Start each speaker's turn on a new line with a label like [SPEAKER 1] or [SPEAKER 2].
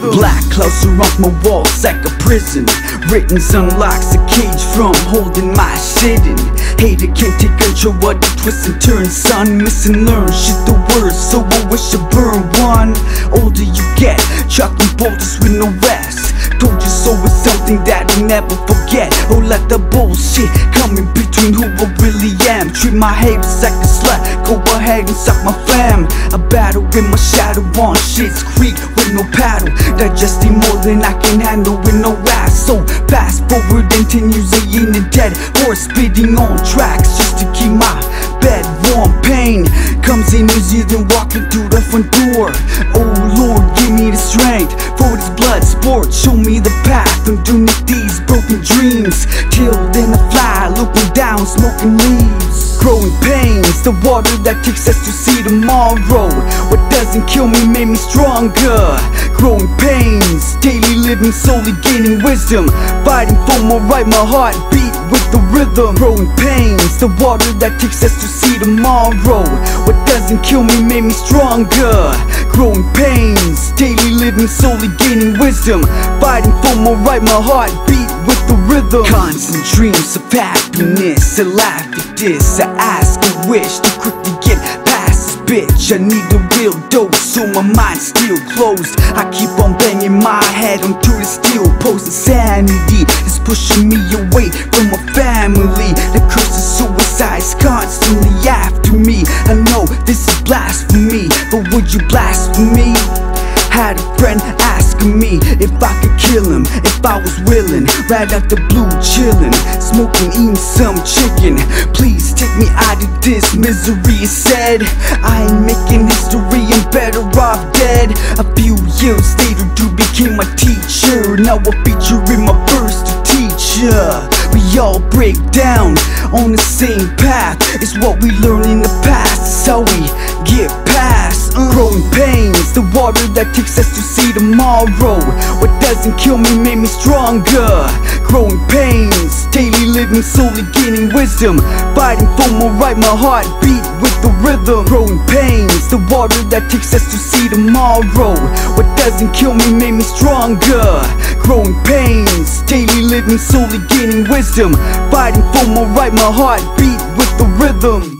[SPEAKER 1] Black clouds surround my walls like a prison. Written unlocks a cage from holding my shit in. Hater can't take control of the twists and turns Son, miss and learn shit the words So I wish I burn one. Older you get, chucking boulders with no rest. Told you so it's something that I'll never forget. Oh let the bullshit come in between who I really am. Treat my haters like a slut, go ahead and suck my fam. I battle with my shadow on shit's creek with no paddle Digesting more than I can handle with no ass. So fast forward and 10 years in the dead. Horse speeding on tracks just to keep my bed warm. Pain comes in easier than walking through the front door. Oh Lord give me the strength for this blood sport Show me the path underneath these broken dreams. Killed then I fly looking down smoking leaves Growing pains, the water that takes us to see tomorrow. What doesn't kill me made me stronger. Growing pains, daily living slowly gaining wisdom. Fighting for my right, my heart beat with the rhythm. Growing pains, the water that takes us to see tomorrow. What doesn't kill me made me stronger. Growing pains, daily living slowly gaining wisdom. Fighting for my right, my heart beat with the rhythm. Constant dreams of happiness, I laugh at this. I ask a wish to quickly bitch I need a real dose so my mind's still closed. I keep on banging my head onto the steel post. Insanity is pushing me away from my family. The curse of suicide's constantly after me. I know this is blasphemy, but would you blaspheme? Had a friend asking me if I could kill him, if I was willing. Right out the blue, chillin', smoking, eating some chicken. Please take me out of this misery. He said I ain't making history, I'm better off dead. A few years later, dude became my teacher. Now I feature in my first teacher. We all break down on the same path. It's what we learn in the that takes us to see tomorrow. What doesn't kill me made me stronger. Growing pains, daily living, slowly gaining wisdom. Fighting for my right, my heart beat with the rhythm. Growing pains, the water that takes us to see tomorrow. What doesn't kill me made me stronger. Growing pains, daily living, slowly gaining wisdom. Fighting for my right, my heart beat with the rhythm.